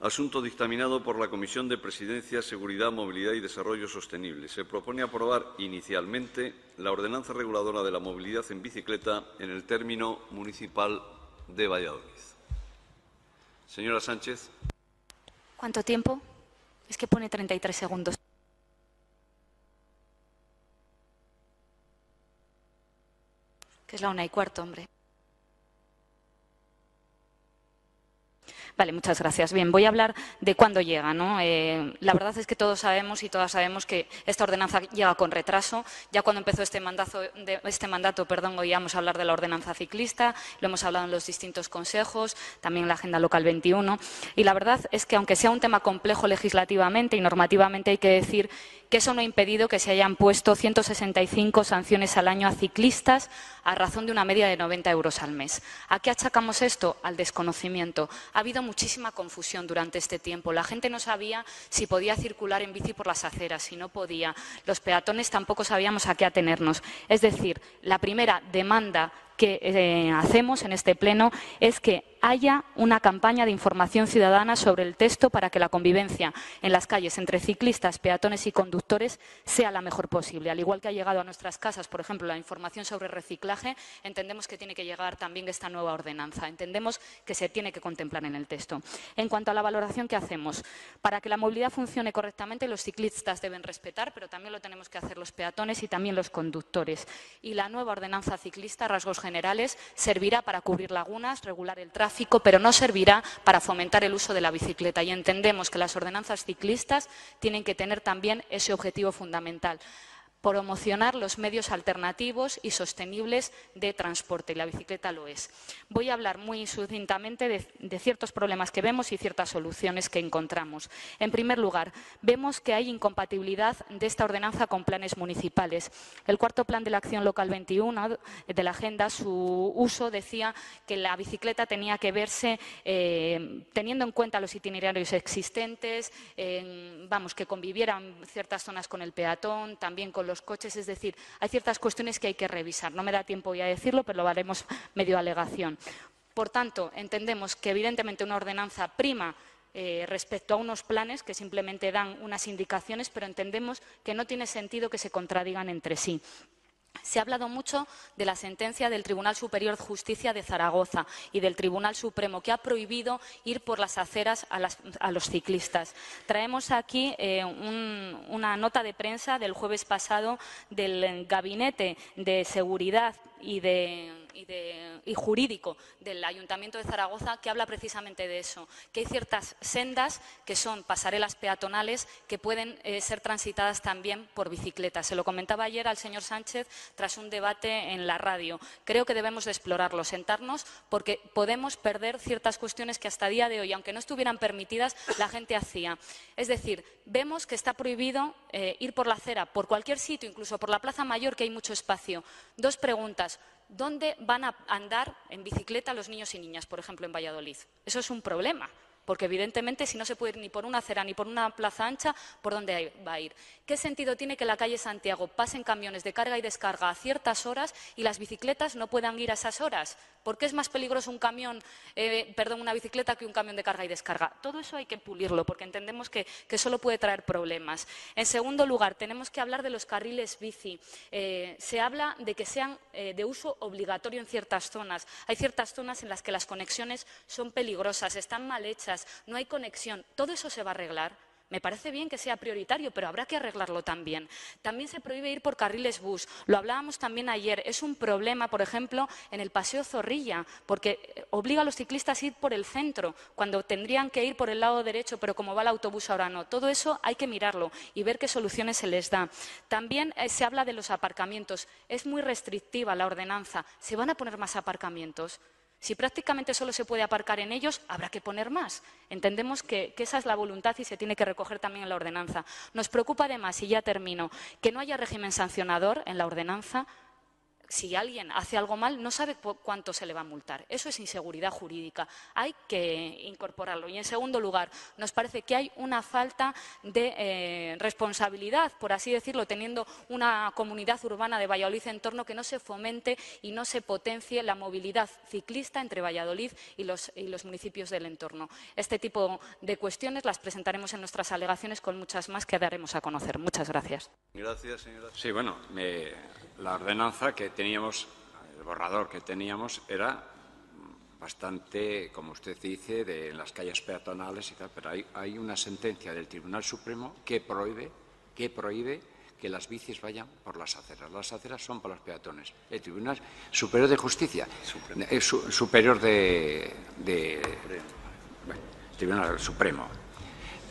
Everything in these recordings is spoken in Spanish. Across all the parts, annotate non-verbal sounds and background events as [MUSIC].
Asunto dictaminado por la Comisión de Presidencia, Seguridad, Movilidad y Desarrollo Sostenible. Se propone aprobar inicialmente la ordenanza reguladora de la movilidad en bicicleta en el término municipal de Valladolid. Señora Sánchez. ¿Cuánto tiempo? Es que pone 33 segundos. Que es la una y cuarto, hombre. Muchas gracias. Bien, voy a hablar de cuándo llega. ¿no? Eh, la verdad es que todos sabemos y todas sabemos que esta ordenanza llega con retraso. Ya cuando empezó este mandato, de, este mandato perdón, oíamos hablar de la ordenanza ciclista, lo hemos hablado en los distintos consejos, también en la Agenda Local 21. Y la verdad es que, aunque sea un tema complejo legislativamente y normativamente, hay que decir que eso no ha impedido que se hayan puesto 165 sanciones al año a ciclistas a razón de una media de 90 euros al mes. ¿A qué achacamos esto? Al desconocimiento. Ha habido muchísima confusión durante este tiempo. La gente no sabía si podía circular en bici por las aceras, si no podía. Los peatones tampoco sabíamos a qué atenernos. Es decir, la primera demanda que eh, hacemos en este pleno es que haya una campaña de información ciudadana sobre el texto para que la convivencia en las calles entre ciclistas, peatones y conductores sea la mejor posible. Al igual que ha llegado a nuestras casas, por ejemplo, la información sobre reciclaje, entendemos que tiene que llegar también esta nueva ordenanza. Entendemos que se tiene que contemplar en el texto. En cuanto a la valoración que hacemos, para que la movilidad funcione correctamente, los ciclistas deben respetar, pero también lo tenemos que hacer los peatones y también los conductores. Y la nueva ordenanza ciclista, rasgos generales, servirá para cubrir lagunas, regular el tráfico, pero no servirá para fomentar el uso de la bicicleta. Y entendemos que las ordenanzas ciclistas tienen que tener también ese objetivo fundamental promocionar los medios alternativos y sostenibles de transporte, y la bicicleta lo es. Voy a hablar muy sucintamente de, ciertos problemas que vemos y ciertas soluciones que encontramos. En primer lugar, vemos que hay incompatibilidad de esta ordenanza con planes municipales. El cuarto plan de la Acción Local 21 de la Agenda, su uso decía que la bicicleta tenía que verse eh, teniendo en cuenta los itinerarios existentes, vamos, que convivieran ciertas zonas con el peatón, también con los coches, es decir, hay ciertas cuestiones que hay que revisar. No me da tiempo ya a decirlo, pero lo haremos [LAUGHS] medio alegación. Por tanto, entendemos que evidentemente una ordenanza prima eh, respecto a unos planes que simplemente dan unas indicaciones, pero entendemos que no tiene sentido que se contradigan entre sí. Se ha hablado mucho de la sentencia del Tribunal Superior de Justicia de Zaragoza y del Tribunal Supremo, que ha prohibido ir por las aceras a, los ciclistas. Traemos aquí eh, una nota de prensa del jueves pasado del Gabinete de Seguridad y de y, jurídico del Ayuntamiento de Zaragoza que habla precisamente de eso, que hay ciertas sendas que son pasarelas peatonales que pueden eh, ser transitadas también por bicicleta. Se lo comentaba ayer al señor Sánchez tras un debate en la radio. Creo que debemos de explorarlo, sentarnos, porque podemos perder ciertas cuestiones que hasta día de hoy, aunque no estuvieran permitidas, la gente hacía. Es decir, vemos que está prohibido eh, ir por la acera, por cualquier sitio, incluso por la Plaza Mayor, que hay mucho espacio. Dos preguntas. ¿Dónde van a andar en bicicleta los niños y niñas, por ejemplo, en Valladolid? Eso es un problema porque evidentemente si no se puede ir ni por una acera ni por una plaza ancha, ¿por dónde va a ir? ¿Qué sentido tiene que la calle Santiago pasen camiones de carga y descarga a ciertas horas y las bicicletas no puedan ir a esas horas? ¿Por qué es más peligroso un camión, eh, perdón, una bicicleta que un camión de carga y descarga? Todo eso hay que pulirlo porque entendemos que, solo puede traer problemas. En segundo lugar, tenemos que hablar de los carriles bici. Eh, se habla de que sean eh, de uso obligatorio en ciertas zonas. Hay ciertas zonas en las que las conexiones son peligrosas, están mal hechas, no hay conexión. Todo eso se va a arreglar. Me parece bien que sea prioritario, pero habrá que arreglarlo también. También se prohíbe ir por carriles bus. Lo hablábamos también ayer. Es un problema, por ejemplo, en el Paseo Zorrilla, porque obliga a los ciclistas a ir por el centro, cuando tendrían que ir por el lado derecho, pero como va el autobús ahora no. Todo eso hay que mirarlo y ver qué soluciones se les da. También eh, se habla de los aparcamientos. Es muy restrictiva la ordenanza. ¿Se van a poner más aparcamientos? Si prácticamente solo se puede aparcar en ellos, habrá que poner más. Entendemos que, esa es la voluntad y se tiene que recoger también en la ordenanza. Nos preocupa además, y ya termino, que no haya régimen sancionador en la ordenanza si alguien hace algo mal, no sabe cuánto se le va a multar. Eso es inseguridad jurídica. Hay que incorporarlo. Y, en segundo lugar, nos parece que hay una falta de eh, responsabilidad, por así decirlo, teniendo una comunidad urbana de Valladolid en torno que no se fomente y no se potencie la movilidad ciclista entre Valladolid y los, municipios del entorno. Este tipo de cuestiones las presentaremos en nuestras alegaciones con muchas más que daremos a conocer. Muchas gracias. Gracias, señora. Sí, bueno, la ordenanza que teníamos, el borrador que teníamos era bastante, como usted dice, de las calles peatonales y tal, pero hay, hay una sentencia del Tribunal Supremo que prohíbe, que prohíbe que las bicis vayan por las aceras. Las aceras son para los peatones. El Tribunal Superior de Justicia, es superior de, Tribunal Supremo.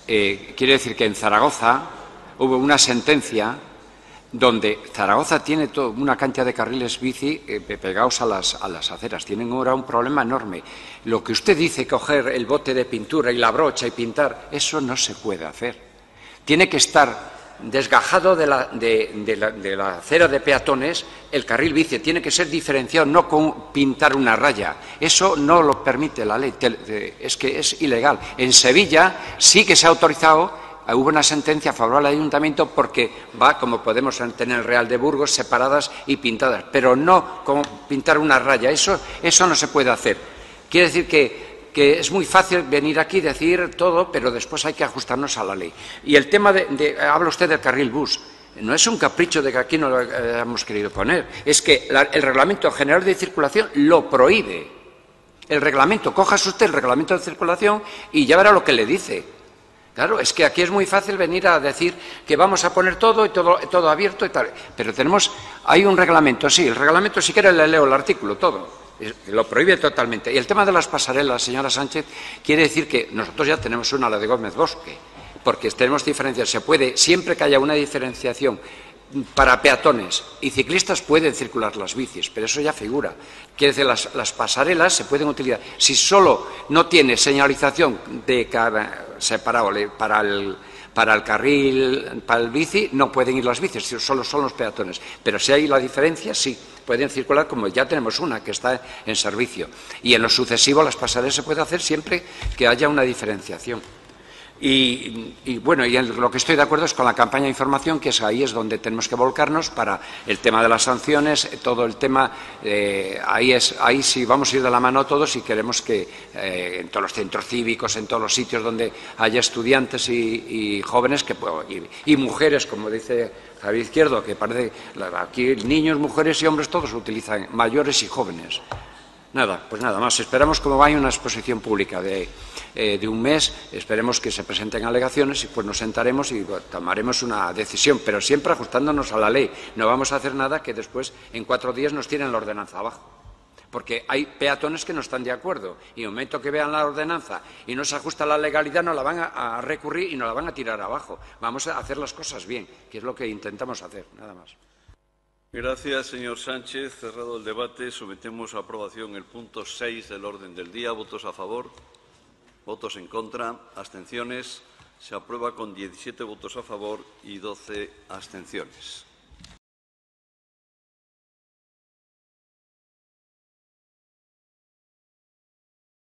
Eh, quiere decir que en Zaragoza hubo una sentencia donde Zaragoza tiene una cantidad de carriles bici eh, pegados a las, a las, aceras. Tienen ahora un problema enorme. Lo que usted dice, coger el bote de pintura y la brocha y pintar, eso no se puede hacer. Tiene que estar desgajado de la, de, la, acera de peatones el carril bici. Tiene que ser diferenciado, no con pintar una raya. Eso no lo permite la ley. Es que es ilegal. En Sevilla sí que se ha autorizado hubo una sentencia favorable al ayuntamiento porque va, como podemos tener el Real de Burgos, separadas y pintadas, pero no como pintar una raya. Eso, eso no se puede hacer. Quiere decir que, es muy fácil venir aquí y decir todo, pero después hay que ajustarnos a la ley. Y el tema de, habla usted del carril bus. No es un capricho de que aquí no lo hemos querido poner, es que el Reglamento General de Circulación lo prohíbe. El reglamento, cojas usted el reglamento de circulación y ya verá lo que le dice. Claro, es que aquí es muy fácil venir a decir que vamos a poner todo y todo, abierto y tal. Pero tenemos, hay un reglamento, sí, el reglamento, si quiere le leo el artículo, todo. Lo prohíbe totalmente. Y el tema de las pasarelas, señora Sánchez, quiere decir que nosotros ya tenemos una, la de Gómez Bosque, porque tenemos diferencias. Se puede, siempre que haya una diferenciación para peatones y ciclistas pueden circular las bicis, pero eso ya figura. Quiere decir, las, las pasarelas se pueden utilizar. Si solo no tiene señalización de cada separado para el, para el carril, para el bici, no pueden ir las bicis, solo son los peatones. Pero si hay la diferencia, sí, pueden circular como ya tenemos una que está en servicio. Y en lo sucesivo las pasarelas se puede hacer siempre que haya una diferenciación. Y, bueno, y lo que estoy de acuerdo es con la campaña de información, que es ahí es donde tenemos que volcarnos para el tema de las sanciones, todo el tema, eh, ahí es, ahí sí vamos a ir de la mano todos y queremos que eh, en todos los centros cívicos, en todos los sitios donde haya estudiantes y, jóvenes que, y, y, mujeres, como dice Javier Izquierdo, que parece aquí niños, mujeres y hombres todos utilizan, mayores y jóvenes. Nada, pues nada más. Esperamos, como va, una exposición pública de, eh, de, un mes. Esperemos que se presenten alegaciones y pues nos sentaremos y tomaremos una decisión, pero siempre ajustándonos a la ley. No vamos a hacer nada que después, en cuatro días, nos tiren la ordenanza abajo. Porque hay peatones que no están de acuerdo y en el momento que vean la ordenanza y no se ajusta a la legalidad, no la van a, a recurrir y no la van a tirar abajo. Vamos a hacer las cosas bien, que es lo que intentamos hacer. Nada más. Gracias, señor Sánchez. Cerrado el debate, sometemos a aprobación el punto 6 del orden del día. ¿Votos a favor? ¿Votos en contra? ¿Abstenciones? Se aprueba con 17 votos a favor y 12 abstenciones.